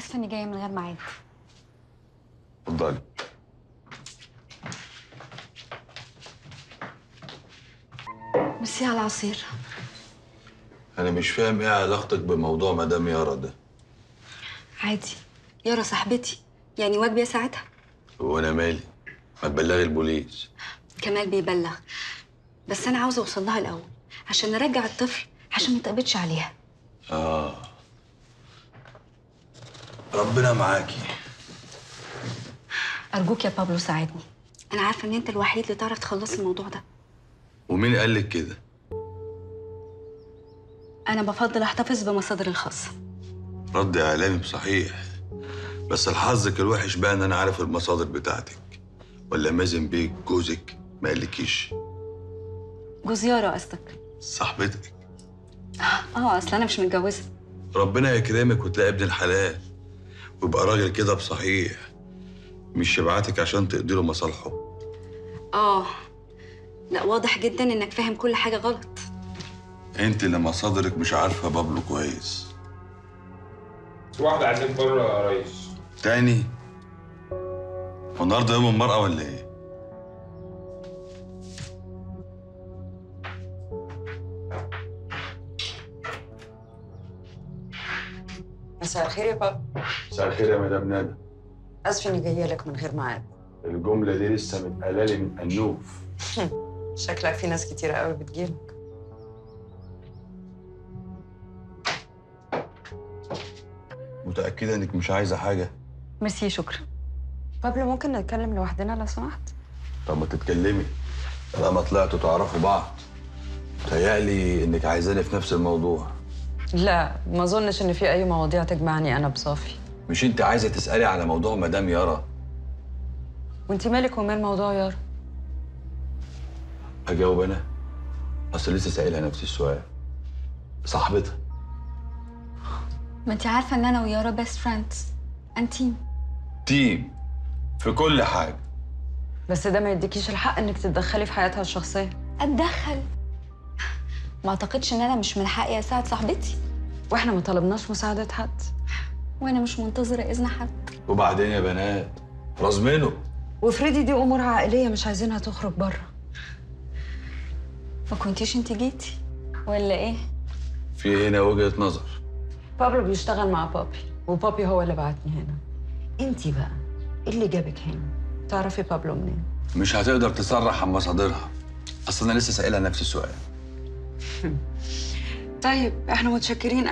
أسفة إني جاية من غير ميعاد. اتفضلي. ميرسي على العصير أنا مش فاهم إيه علاقتك بموضوع مدام يارا ده. عادي. يارا صاحبتي. يعني واجبي اساعدها وأنا مالي؟ ما تبلغي البوليس. كمال بيبلغ. بس أنا عاوزة أوصل لها الأول. عشان نرجع الطفل عشان ما تقبضش عليها. آه. ربنا معاكي. أرجوك يا بابلو ساعدني. أنا عارفة إن أنت الوحيد اللي تعرف تخلص الموضوع ده. ومين قال لك كده؟ أنا بفضل أحتفظ بمصادر الخاصة. رد إعلامي بصحيح بس لحظك الوحش بقى إن أنا عارف المصادر بتاعتك. ولا مازن بيك جوزك ما قالكيش؟ جوز يارا قصدك. صاحبتك. آه أصل أنا مش متجوزة. ربنا يكرمك وتلاقي ابن الحلال. ويبقى راجل كده بصحيح. مش يبعتك عشان تقضي له مصالحه. آه. لا واضح جدا إنك فاهم كل حاجة غلط. أنت اللي مصادرك مش عارفة بابلو كويس. في واحدة عايزين بره يا ريس. تاني؟ هو النهارده يوم المرأة ولا إيه؟ مساء الخير يا بابا. مساء الخير يا مدام ندى آسفة إني جاية لك من غير ميعاد. الجملة دي لسه متقالة من أنوف. شكلك في ناس كتيرة قوي بتجيلك. متأكدة إنك مش عايزة حاجة؟ ميرسي شكرا. بابلو ممكن نتكلم لوحدنا لو سمحت؟ طب ما تتكلمي. طالما طلعتوا تعرفوا بعض تهيألي إنك عايزاني في نفس الموضوع. لا ما أظنش إن في أي مواضيع تجمعني أنا بصافي. مش أنت عايزة تسألي على موضوع مدام يارا؟ وأنت مالك ومال موضوع يارا؟ أجاوب أنا؟ أصل لسه سائلها نفس السؤال. صاحبتها. ما أنت عارفة إن أنا ويارا best friends انتيم تيم في كل حاجة. بس ده ما يديكيش الحق إنك تتدخلي في حياتها الشخصية. أتدخل. ما اعتقدش ان أنا مش من حقي اساعد صاحبتي. وإحنا ما طلبناش مساعدة حد. وأنا مش منتظره اذن حد. وبعدين يا بنات رزمنه وافرضي دي امور عائلية مش عايزينها تخرج بره. ما كنتيش انت جيتي ولا إيه؟ في هنا وجهة نظر. بابلو بيشتغل مع بابي وبابي هو اللي بعتني هنا. انتي بقى إيه اللي جابك هنا؟ تعرفي بابلو منين؟ مش هتقدر تصرح عن مصادرها. أصل أنا لسه سائلها نفس السؤال. طيب إحنا متشكرين